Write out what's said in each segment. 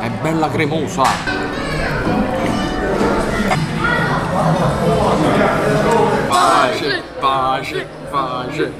È bella cremosa. Pace, pace, pace.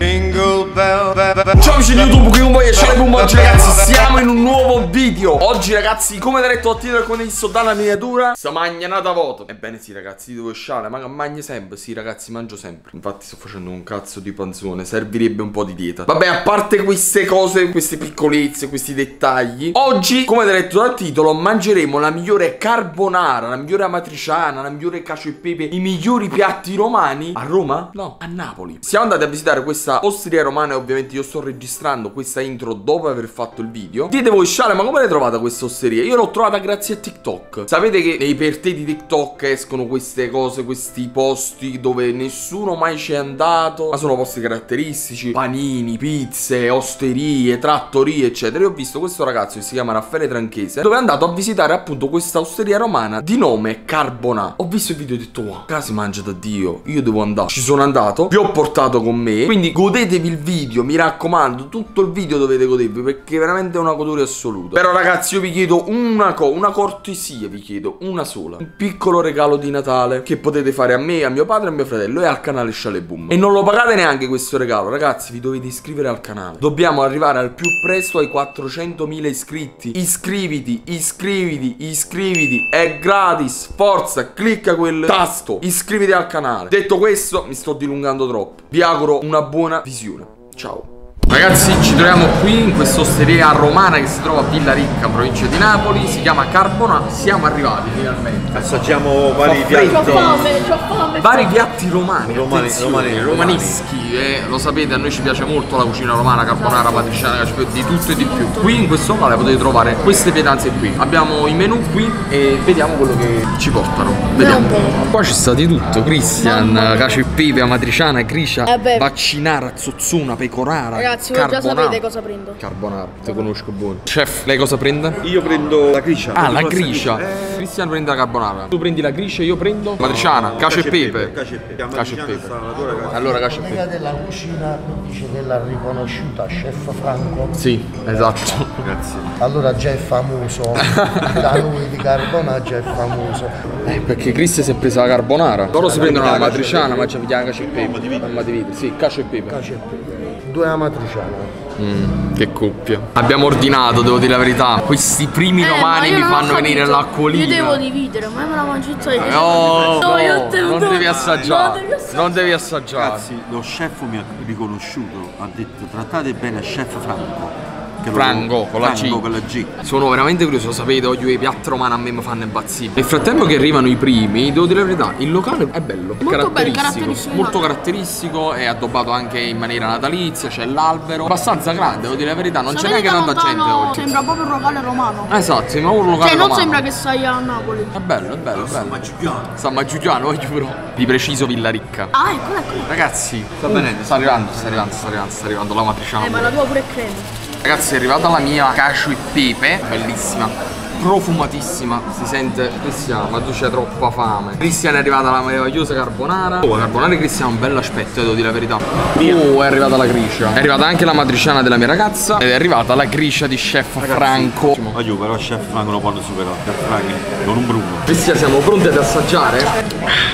Ciao amici di YouTube, qui con voi è Shale Oggi ragazzi siamo in un nuovo video. Oggi ragazzi, come detto al titolo come visto dalla miniatura. Sta magnanata voto. Ebbene sì ragazzi, devo Shale, ma magni sempre. Sì ragazzi, mangio sempre. Infatti sto facendo un cazzo di panzone. Servirebbe un po' di dieta. Vabbè, a parte queste cose, queste piccolezze, questi dettagli Oggi, come detto dal titolo Mangeremo la migliore carbonara La migliore amatriciana, la migliore cacio e pepe I migliori piatti romani A Roma? No, a Napoli. Siamo andati a visitare questa osteria romana E ovviamente io sto registrando questa intro dopo aver fatto il video. Dite voi Sciale ma come l'hai trovata questa osteria? Io l'ho trovata grazie a TikTok. Sapete che nei per te di TikTok escono queste cose, questi posti dove nessuno mai ci è andato Ma sono posti caratteristici Panini, pizze, osterie, trattorie eccetera. Io ho visto questo ragazzo che si chiama Raffaele Tranchese Dove è andato a visitare appunto questa osteria romana di nome Carbona Ho visto il video e ho detto wow, si mangia da Dio. Io devo andare. Ci sono andato, vi ho portato con me. Quindi godetevi il video, mi raccomando Tutto il video dovete godervi perché veramente è una goduria assoluta. Però ragazzi io vi chiedo una cosa, una cortesia vi chiedo Una sola. Un piccolo regalo di Natale Che potete fare a me, a mio padre a mio fratello E al canale Sciale Boom. E non lo pagate neanche questo regalo Ragazzi vi dovete iscrivere al canale. Dobbiamo arrivare al più presto ai 400.000 iscritti. Iscriviti, iscriviti, iscriviti. È gratis Forza, clicca quel tasto. Iscriviti al canale. Detto questo mi sto dilungando troppo. Vi auguro una buona visione. Ciao Ragazzi ci troviamo qui in questa osteria romana che si trova a Villa Ricca, provincia di Napoli Si chiama Carbona, siamo arrivati finalmente Assaggiamo vari piatti. C'ho fame, c'ho fame. Vari piatti romani, Romani- romani- romaneschi, eh, lo sapete, a noi ci piace molto la cucina romana, carbonara, patriciana, cacio e pepe, di tutto e di più. Qui in questo locale potete trovare queste pietanze qui. Abbiamo i menù qui e vediamo quello che ci portano. Vediamo. Qua ci sta di tutto, Christian, cacio e pepe, amatriciana, gricia, Eh vaccinara, zozzona, pecorara, Ragazzi, voi già carbonara. sapete cosa prendo. Carbonara, te conosco buono. Chef, lei cosa prende? Io prendo la gricia. Ah, la gricia. Eh, Cristiano prende la carbonara. Tu prendi la gricia, io prendo matriciana, cacio e pepe. Cacio e pepe. Cacio e pepe. la. Allora cacio e pepe. della cucina dice che l'ha riconosciuta chef Franco Sì, esatto. Grazie. allora già è famoso da noi di Carbona già è famoso Eh, perché Cristian si è presa la carbonara. Loro si prendono la matriciana, ma c'è la cacio e pepe. Mamma di vite. Sì, cacio e pepe. cacio e pepe due amatriciane Mm, che coppia. Abbiamo ordinato, devo dire la verità. Questi primi Eh, ma romani mi non fanno venire l'acquolina. Io devo dividere, ma me la mangio tutta io. No, No, io no, te- non no. devi No, assaggiare. devi assaggiare. Non devi assaggiare. Ragazzi, lo chef mi ha riconosciuto, ha detto trattate bene chef Franco. Che lo- Franco, con la G. Franco con la G. Sono veramente curioso, sapete, voglio i piatti romani a me mi fanno impazzire. Nel frattempo che arrivano i primi, devo dire la verità, il locale è bello, è Molto bello, caratteristico, caratteristico. molto caratteristico, è addobbato anche in maniera natalizia, c'è l'albero, abbastanza grande, devo dire la verità, non c'è neanche tanta gente oggi. Sembra proprio un locale romano. Esatto, sembra un locale Cioè, non romano. sembra che stai a Napoli. È bello, è bello, è bello. San Maggiuliano, voglio però. Di preciso Villa Ricca. Ah, eccola, eccola. Ragazzi, sta venendo, sta arrivando, sta arrivando, sta arrivando, sta arrivando la matriciana. Eh, ma la tua pure è crema. Ragazzi è arrivata la mia cacio e pepe Bellissima Profumatissima Si sente Cristiano ma tu c'hai troppa fame Cristiano è arrivata la meravigliosa carbonara Oh la carbonara di Cristiano ha un bel aspetto devo dire la verità Oh è arrivata la gricia È arrivata anche la matriciana della mia razza Ed è arrivata la gricia di chef Franco Ma io però chef Franco lo può superare. Chef Franco con un bruno. Cristiano siamo pronti ad assaggiare?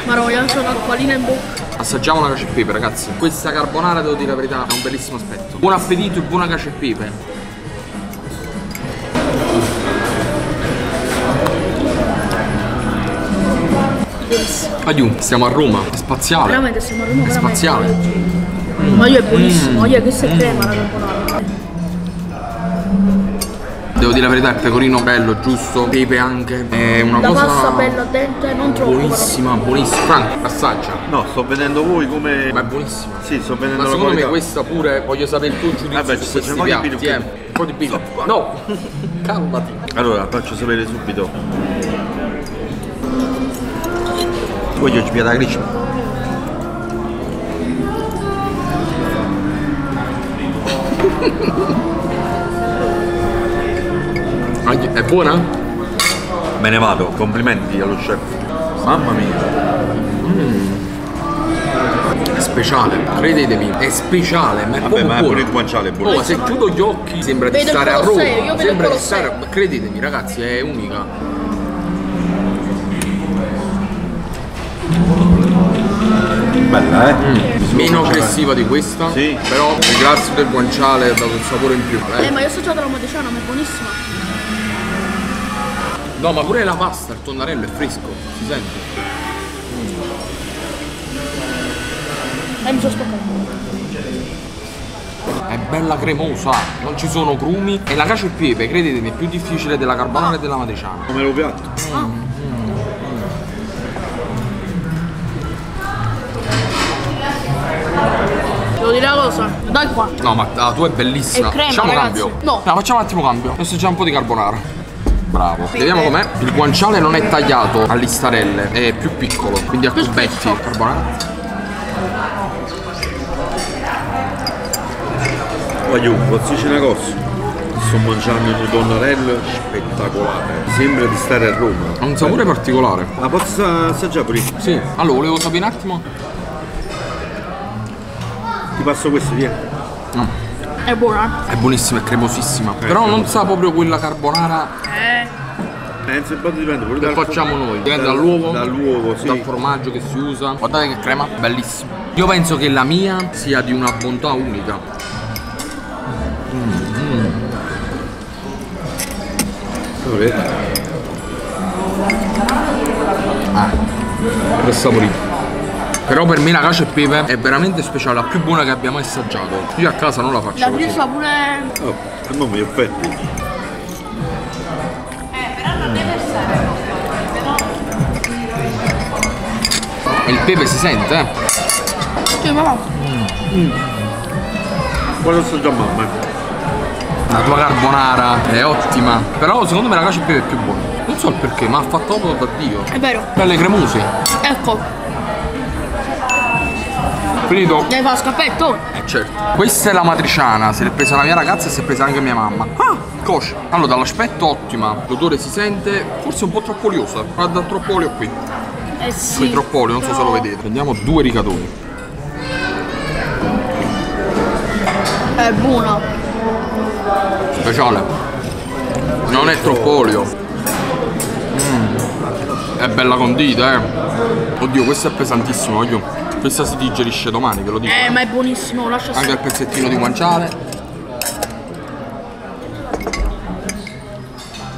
Ma non vogliamo solo l'acquolina in bocca. Assaggiamo la cacio e pepe ragazzi. Questa carbonara devo dire la verità ha un bellissimo aspetto. Buon appetito e buona cacio e pepe. Aiù, siamo a Roma, è spaziale. Veramente stiamo a Roma, È spaziale. Ma io è buonissimo, ma io questa è crema la carbonara. Devo dire la verità, il pecorino bello, giusto, pepe anche. È una La cosa pasta bella dente, non troppo. però. buonissima, buonissima. Franco, assaggia. No, sto vedendo voi come. Ma è buonissima. Sì, sto vedendo Ma la secondo me qualità. questa pure voglio sapere il tuo giudizio Vabbè, su ci questi sono un po' di piatti, birra, eh. Un po' di birra. No, calmati. Allora, faccio sapere subito. Voglio ci piace la gricia. È buona? Me ne vado, complimenti allo chef. Mamma mia. speciale, credetemi, è speciale, ma è Vabbè, ma è buono. pure il guanciale è Oh, buono. ma se chiudo gli occhi sembra di Vedo il stare a Roma. Sembra di stare. Credetemi, ragazzi, è unica. Bella, eh? Meno aggressiva di questa. Sì. Però il grasso del guanciale ha dato un sapore in più. Eh, Eh. ma io ho assaggiato la matriciana, ma è buonissima. No, ma pure la pasta, il tonnarello è fresco, si sente. Eh, mi sono spaccato. È bella cremosa, non ci sono grumi. E la cacio e pepe, credetemi, è più difficile della carbonara e della matriciana. Come lo piatto? Devo dire una cosa, dai qua. No, ma la tua è bellissima. È crema, facciamo ragazzi. cambio. No. facciamo un attimo cambio. Adesso c'è un po' di carbonara. Bravo. Vediamo com'è. Il guanciale non è tagliato a listarelle, è più piccolo, quindi a Più cubetti. Carbonara. Voglio, posso una cosa? Sto mangiando un tonnarello spettacolare. Sembra di stare a Roma. Ha un sapore particolare. Ma posso assaggiare pure? Sì. Allora, volevo sapere un attimo. Ti passo questo, via. È buona. È buonissima, è cremosissima. Però non sa proprio quella carbonara Eh. Penso il botto dipende pure che dal facciamo noi. Dipende dal- dall'uovo. dall'uovo, sì. Dal formaggio che si usa. Guardate che crema, bellissima. Io penso che la mia sia di una bontà unica. Lo vedi? per saporito. Però per me la cacio e pepe è veramente speciale, la più buona che abbiamo mai assaggiato. Io a casa non la faccio La grissa pure... Oh, e mo mi offendi. E il pepe si sente, eh? Sì, ma Guarda sto già mamma. La tua carbonara è ottima. Però secondo me la cacio e pepe è più buona. Non so il perché, ma ha fatto proprio da Dio. è vero. Belle cremose. Ecco, Finito? devi fare scappetto. Eh certo. Questa è la matriciana, se l'è presa la mia ragazza e si è presa anche mia mamma. Ah, kosher. Allora, dall'aspetto ottima, l'odore si sente, forse un po' troppo oliosa. Guarda, troppo olio qui. Eh sì. Qui troppo olio, non so se lo vedete. Prendiamo due rigatoni. È buona. Speciale. Non è troppo olio. Mm. È bella condita, eh. Oddio, questo è pesantissimo, voglio. Questa si digerisce domani, ve lo dico. Eh, ma è buonissimo, lascia Anche il pezzettino di guanciale.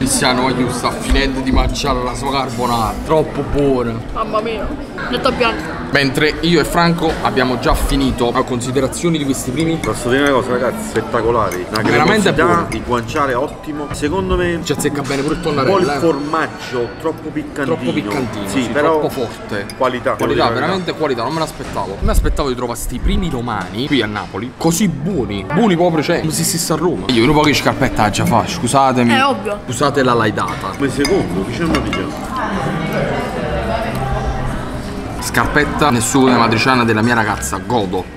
Cristiano voglio sta finendo di mangiare la sua carbonara. Troppo buona. Mamma mia. Detto piano. Mentre io e Franco abbiamo già finito a considerazioni di questi primi. Posso dire una cosa ragazzi, spettacolari. Una Veramente cremosità, il guanciale ottimo. Secondo me Ci azzecca bene pure il un po' il tonnarello. eh. formaggio troppo piccantino. Troppo piccantino, Sì, sì, però troppo forte. Qualità. Qualità, veramente qualità, non me l'aspettavo. Mi aspettavo di trovare sti primi romani qui a Napoli così buoni. Buoni proprio, cioè, come se stessi a Roma. Io un po' che scarpetta già fa, scusatemi. È ovvio. Scusate la laidata. Come secondo, diciamo pigliato. Scarpetta della matriciana della mia ragazza, godo.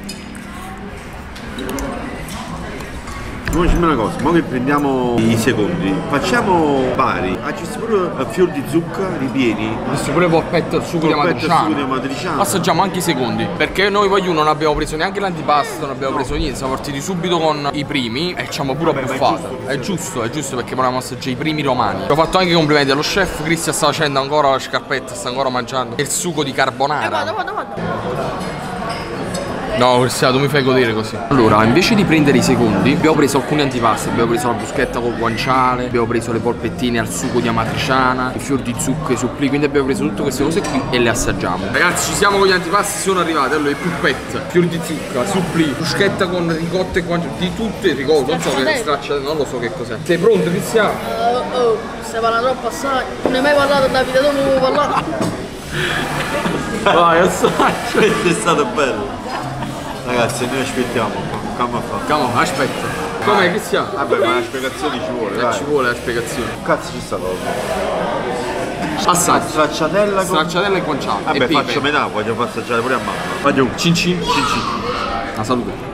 Come diciamo una cosa, ora che prendiamo i secondi, facciamo vari. Ah, ci sta pure a fior di zucca ripieni. Questo pure polpetto al sugo di matriciana. Assaggiamo anche i secondi. Perché noi poi non abbiamo preso neanche l'antipasto, non abbiamo preso niente. Siamo partiti subito con i primi e ci hanno pure ma è È giusto, è giusto perché volevamo assaggiare i primi romani. Ho fatto anche i complimenti allo chef. Cristian sta facendo ancora la scarpetta, sta ancora mangiando il sugo di Eh, guarda, carbonara. guarda, guarda. No, Cristiano, tu mi fai godere così. Allora, invece di prendere i secondi, abbiamo preso alcuni antipasti. Abbiamo preso la bruschetta col guanciale, abbiamo preso le polpettine al sugo di amatriciana, i fior di zucche, i suppli. Quindi abbiamo preso tutte queste cose qui e le assaggiamo. Ragazzi, ci siamo con gli antipasti, sono arrivati. Allora, i puppette, fior di zucca, suppli, bruschetta con ricotta e guanciale. Di tutte ricotta, non so che straccia, non lo so che cos'è. Sei pronto, Cristiano? Oh, oh, stai parlando troppo assai. Non hai mai parlato da vita, non vuoi parlare. Vai, assaggia. Questo è stato bello. Ragazzi, noi aspettiamo. Calma fa. Come, aspetta. Com'è, Cristiano? Vabbè, ma la spiegazione ci vuole, Eh, dai. ci vuole la spiegazione. Cazzo ci sta dopo. Assaggia. Stracciatella con... Stracciatella e guanciale. Vabbè, e faccio metà, voglio far assaggiare pure a mamma. Voglio un Cin cin. cin cin. La salute.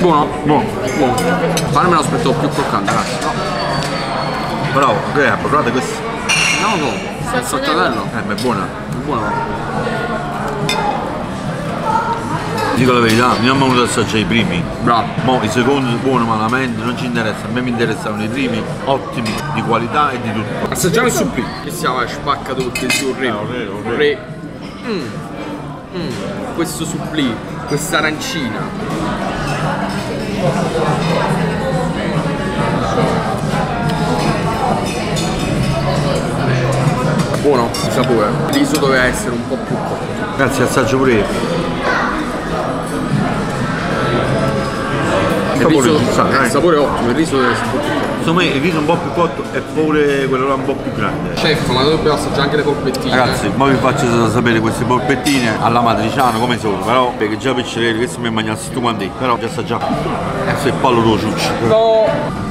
Buono? Buono. Buono. Ma non me lo aspettavo più croccante, ragazzi. No. Bravo, ok, provate questo. No, no. Il saltatello. Eh, ma è buona. È buono. Dico la verità, non abbiamo voluto assaggiare i primi. Bravo. Mo i secondi buono malamente, non ci interessa, a me mi interessavano i primi, ottimi, di qualità e di tutto. Assaggiamo il supplì. Che siamo spacca tutto il suo re. Re. Mm. Mm. Questo supplì, questa arancina. Buono, il sapore. Il riso doveva essere un po' più cotto. Grazie, assaggio pure io. Il sapore riso, eh, il sapore è ottimo, il riso deve essere un po' più cotto. Secondo me il riso un po' più cotto e pure quello là un po' più grande. Chef, ma dobbiamo assaggiare anche le polpettine. Ragazzi, ora vi faccio sapere queste polpettine alla matriciana come sono, però perché già per scegliere questo mi mangiassi tu quanti, però già assaggiato. Questo è il pollo tuo ciucci. No.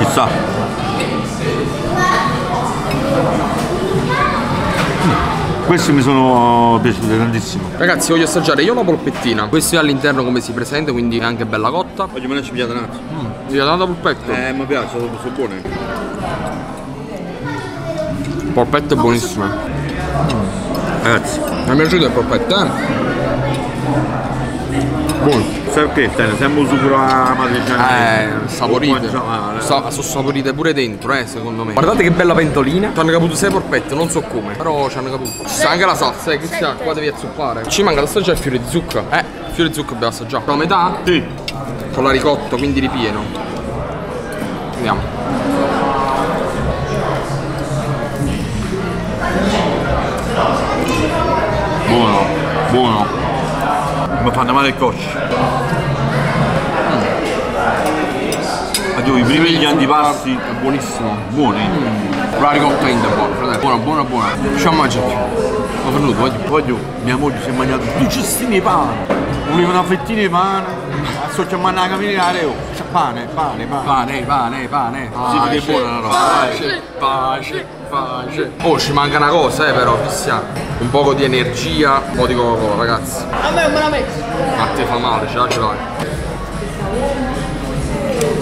Chissà. Questi mi sono piaciuti tantissimo. Ragazzi, voglio assaggiare io la polpettina. Questo è all'interno come si presenta, quindi è anche bella cotta. Oggi me ne ci pigliate un attimo. Ho dato polpetto. Eh, mi piace, sono, sono buone. Polpetto è buonissimo. Ragazzi, Mi è piaciuto il polpetto, eh? Buono. Sai perché? Stai sempre sucro a matriciana. Eh, saporite. Sa- Sa- sono saporite pure dentro, eh, secondo me. Guardate che bella pentolina. Ci hanno caputo sei polpette, non so come. Però ci hanno caputo. Ci sta anche la salsa, eh, che sia, qua devi azzuppare. Ci manca da assaggiare il fiore di zucca. Eh, il fiore di zucca abbiamo assaggiato. La metà? Sì. Con la ricotta, quindi ripieno. Vediamo. Buono, buono. Mi fanno male il cosci. Addio, i primi gli antipasti È buonissimo. buoni. La ricotta in buona, fratello. Buona, buona, buona. Ci mangiare. Ho venuto, voglio. Voglio, mia moglie si è mangiato due cestini di pane. Voleva una fettina di pane. Sto chiamando la camminare, oh. C'è pane, pane, pane. Pane, pane, pane. Roba. Pace, pace, pace. Oh, ci manca una cosa, eh, però, Cristiano. Un poco di energia, un po' di Coca-Cola, ragazzi. A me non me la metti. A te fa male, ce la ce l'hai.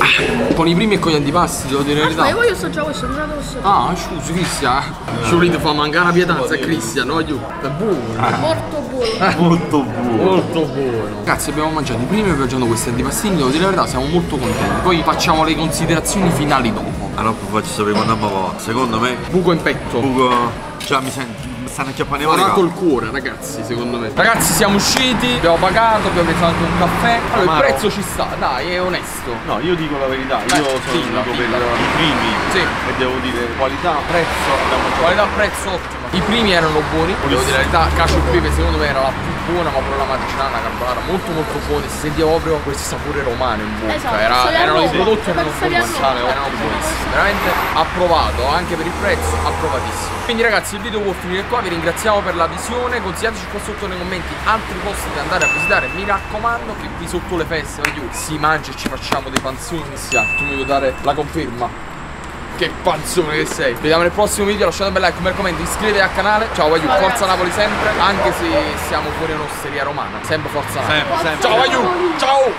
Ah, Con i primi e con gli antipasti, devo dire la Ma io verità. voglio assaggiare questo, non la posso. Ah, scusi, Cristian. Ci volete fare mancare una pietanza Cristian, no? Io. È buono. Morto buono. Molto buono. Molto buono. Ragazzi, abbiamo mangiato i primi e abbiamo mangiato questi antipastini, devo dire la verità, siamo molto contenti. Poi facciamo le considerazioni finali dopo. Allora poi faccio sapere quando andiamo va. Secondo me, Buco in petto. Buco, già mi sento, mi stanno acchiappando le mani. col cuore, ragazzi, secondo me. Ragazzi, siamo usciti, abbiamo pagato, abbiamo preso anche un caffè. Allora, il prezzo ci sta, dai, è onesto. No, io dico la verità, io sono dilla, venuto per i primi Sì. e devo dire qualità, prezzo, abbiamo Qualità prezzo ottima. I primi erano buoni, devo dire la verità, cacio e pepe secondo me era la più buona, ma pure la matriciana, la carbonara, molto molto buona. Si sentiva proprio questo sapore romano in bocca. Esatto, Era- stavi a erano i prodotti erano a buoni, erano buonissimi. Veramente approvato, anche per il prezzo, approvatissimo. Quindi ragazzi il video può finire qua, vi ringraziamo per la visione, consigliateci qua sotto nei commenti altri posti da andare a visitare, mi raccomando che qui sotto le feste voglio, si mangia e ci facciamo dei panzoni iniziali. Tu mi vuoi dare la conferma? Che panzone che sei. Vediamo nel prossimo video. Lasciate un bel like, un bel commento. Iscrivetevi al canale. Ciao Vagliù Forza Napoli sempre Anche se siamo fuori un'osteria romana. Sempre Forza Napoli. Sempre, sempre. Ciao Vagliù Ciao